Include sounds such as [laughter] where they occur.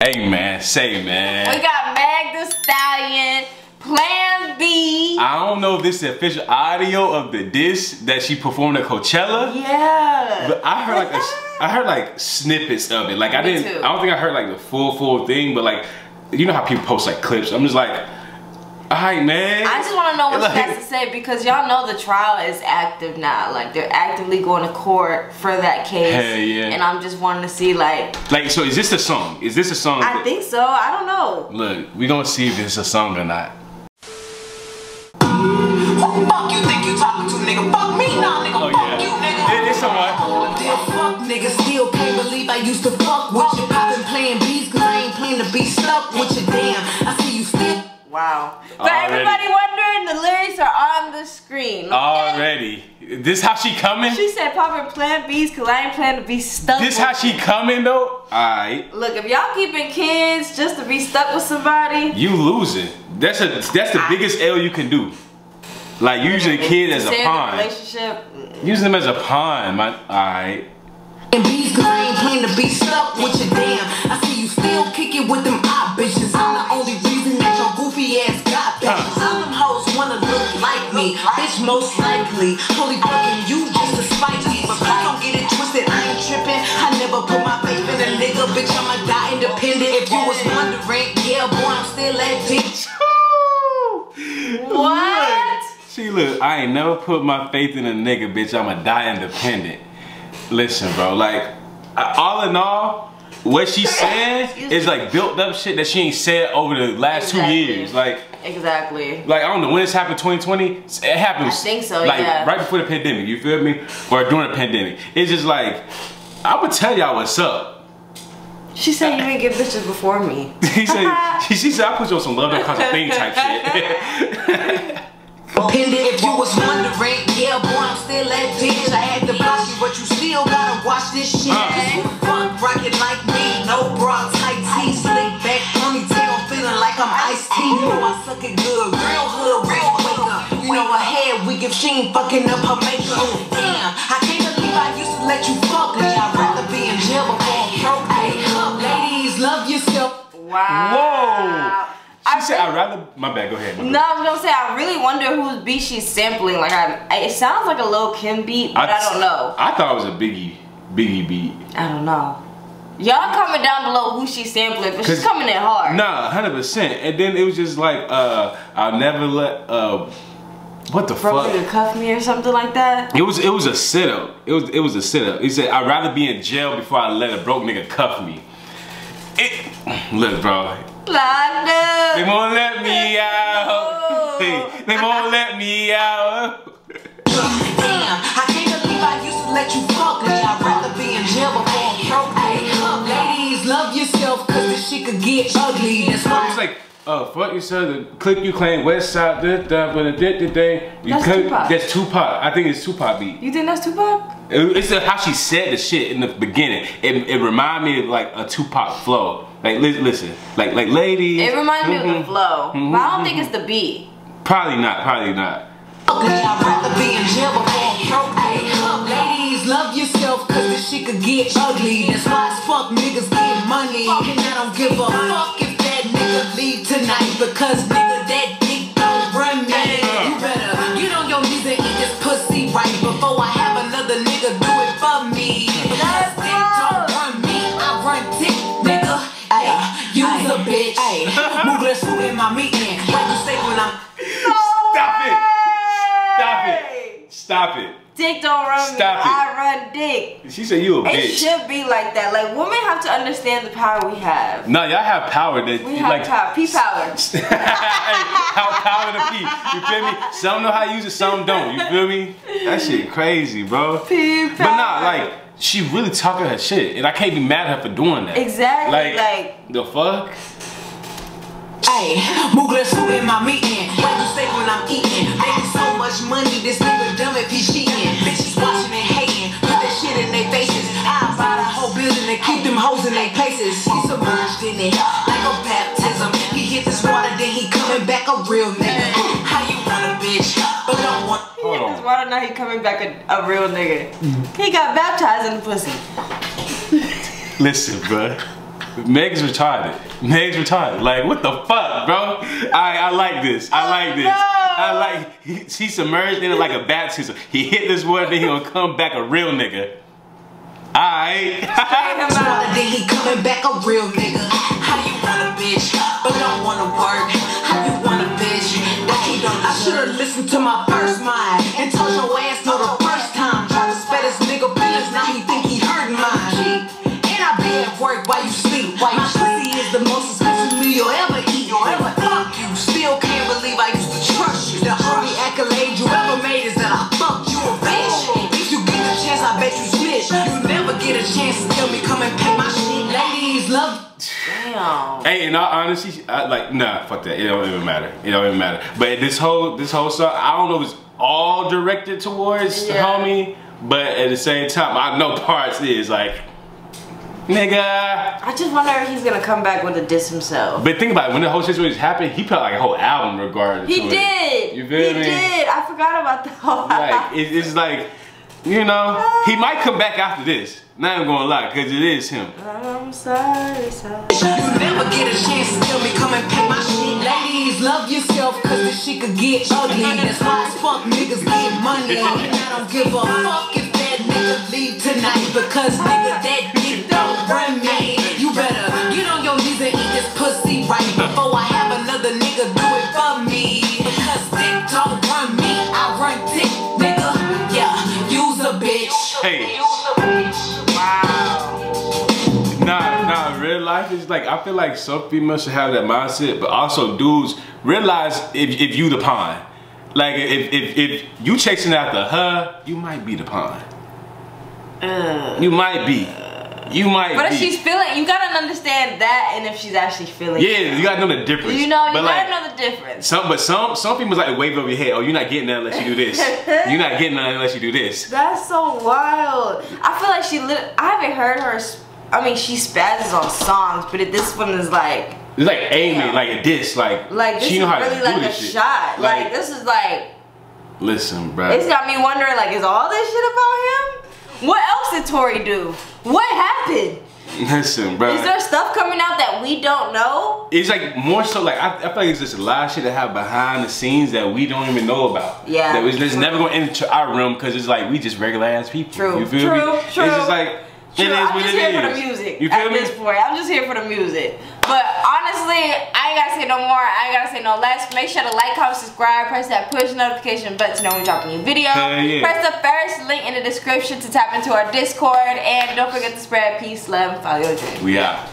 Hey man, say man. We got Meg the Stallion, Plan B. I don't know if this is the official audio of the dish that she performed at Coachella. Yeah. But I heard like a, I heard like snippets of it. Like I Me didn't. too. I don't think I heard like the full full thing. But like, you know how people post like clips. I'm just like, all right, man. I just want to know what Like- she has to say because y'all know the trial is active now. Like they're actively going to court for that case. Hell yeah. And I'm just wanting to see like Like, so is this a song? Is this a song? I think so. I don't know. Look, we gonna see if it's a song or not. Fuck you think you talking to, nigga? Fuck me, nah, nigga. Oh fuck you, nigga. It's somewhat. Still fuck, nigga. Still can't believe I used to fuck with you. Poppin' Plan B's, cause I ain't playing to be stuck with you. Damn, Wow. For Already. everybody wondering, the lyrics are on the screen. okay? Already. This how she coming? She said popping Plan B's because I ain't planning to be stuck. This with how she coming though? Alright. Look, if y'all keeping kids just to be stuck with somebody, You losing. That's a that's the biggest L you can do. Like using a kid as a pawn. relationship. Using them as a pawn, man. Alright. And beats, cause I ain't playing to be stuck with you. Damn, I see you still kicking with them bitch, most likely. Holy fucking you just a spite me. But please don't get it twisted, I ain't tripping. I never put my faith in a nigga, bitch, I'ma die independent. If you was wondering, yeah, boy, I'm still that bitch. What? See, look, I ain't never put my faith in a nigga, bitch. I'ma die independent. Listen, bro, like, all in all, what she said is like built up shit that she ain't said over the last two years. Like, Exactly. like I don't know when this happened. 2020. It happened. I think so, Like yeah. right before the pandemic. You feel me? Or during the pandemic. It's just like I'ma tell y'all what's up. She said you didn't get bitches before me. [laughs] He said. [laughs] she, she said I put you on some love that cause a thing type shit. [laughs] Pendant if you was wondering, yeah, boy, I'm still that bitch. I had to block you, but you still gotta watch this shit. Uh. Fuck rockin' like me, if she ain't fucking up her makeup. Damn, I can't believe I used to let you fuck me. I'd rather be in jail before a procreate. Ladies, love yourself. Wow. Whoa. She I said, I'd rather. My bad. Go ahead. my bad. No, I was gonna say I really wonder whose beat she's sampling. Like I, I it sounds like a Lil Kim beat, but I, don't know. I thought it was a Biggie Biggie beat. I don't know. Y'all comment down below who she's sampling, but she's coming in hard. Nah, hundred percent. And then it was just like, uh, I'll never let. Uh, what the fuck? Broke fuck? nigga cuff me or something like that. It was it was a sit up. It was it was a sit up. He said, "I'd rather be in jail before I let a broke nigga cuff me." It, look, bro, Locked they won't let me out. Hey, [laughs] they won't let me out. Damn, I can't believe I used to let you fuck me. I'd rather be in jail before a procreate. Ladies, love yourself, cause this shit could get ugly. That's why It's like, uh, fuck yourself. The click you claim West Side, da da da da da da. You That's click- Tupac. That's Tupac. I think it's Tupac beat. You think that's Tupac? It- It's the- how she said the shit in the beginning. It, it reminded me of like a Tupac flow. Like li- listen, like like ladies. It reminds me of the flow, but I don't think it's the beat. Probably not. Probably not. ugly. I'd rather be in jail before a. Ladies, love yourself, cause this shit could get ugly. That's why it's fuck niggas get money. And I don't give a fuck because nigga, that dick don't run me. Uh. You better get on your knees and eat this pussy right before I have another nigga do it for me. Because dick don't run me, I run dick, nigga. Ay, you's a bitch. Ay, move that food in my meeting. Like you say when I'm. Stop it! Stop it! Stop it! Dick don't run Stop me. it. I run dick. She said you a It bitch. should be like that. Like women have to understand the power we have. No, y'all have power that We have like power. P power. [laughs] hey, how power to P. You feel me? Some know how to use it, some don't. You feel me? That shit crazy, bro. P But nah, power. like she really talking her shit, and I can't be mad at her for doing that. Exactly, Like, like- the fuck? Ayy, Mugler suit in my meeting. Like you say when I'm eating. Making so much money, this nigga dumb if he cheating. Bitches watching and hating. Put that shit in their faces. I buy the whole building and keep them hoes in their places. He submerged in it like a baptism. He hit this water, then he coming back a real nigga. How you want a bitch, but don't want. Hold His on. water now he coming back a, a real nigga. He got baptized in the pussy. Listen, bro. Meg's retarded. Meg's retarded. Like, what the fuck, bro? I, I like this. I oh, like this. no. I like, he, he submerged in it like a baptism. He hit this one, then he gonna come back a real nigga. Alright. Then he coming back a real nigga. How you want a bitch, but don't wanna work? How you want a bitch that you don't I should've listened to my first mind Hey, in all honesty, I, like, nah, fuck that. It don't even matter. It don't even matter. But this whole, this whole song, I don't know if it's all directed towards Yeah. homie, but at the same time, I know [laughs] parts is like, nigga. I just wonder if he's gonna come back with a diss himself. But think about it, when the whole situation happened, he put out like a whole album regarding He to it. did. You feel he me? did. I forgot about the whole. Like, [laughs] it, it's like, you know, he might come back after this. Not even gonna lie, because it is him. I'm sorry, sorry. You never get a chance to tell me come and pay my shit. Ladies, love yourself, cause this shit could get ugly. That's why as fuck niggas get money. And I don't give a fuck if that nigga leave tonight. Because nigga, that dick don't run me. You better get on your knees and eat this pussy right before I have another nigga like, I feel like some females should have that mindset, but also dudes realize if, if you the pawn. Like, if, if, if you chasing after her, you might be the pawn. Uh, you might be. You might But be. if she's feeling, you gotta understand that, and if she's actually feeling. yeah, you gotta know the difference. You know, you but gotta like, know the difference. Some, but some, some people like a wave over your head. Oh, you're not getting that unless you do this. [laughs] you're not getting that unless you do this. That's so wild. I feel like she lit. I haven't heard her. sp- I mean, she spazzes on songs, but it, this one is like, It's like aiming, Damn. like a diss, like, like this she is really to do like a shit. shot. Like, this is like, listen, bro. it's got me wondering. Like, is all this shit about him? What else did Tory do? What happened? Listen, bro. Is there stuff coming out that we don't know? It's like more so like I, I feel like it's just a lot of shit that have behind the scenes that we don't even know about. Yeah. That was just never gonna enter our room because it's like we just regular ass people. True, You feel true, me? true. It's just like True, it is I'm what just it here for the music You feel at me? this point. I'm just here for the music. But honestly, I ain't gotta say no more. I ain't gotta say no less. Make sure to like, comment, subscribe, press that push notification button to know when we drop a new video. Hell yeah. Press the first link in the description to tap into our Discord. And don't forget to spread peace, love, and follow your dreams. We out.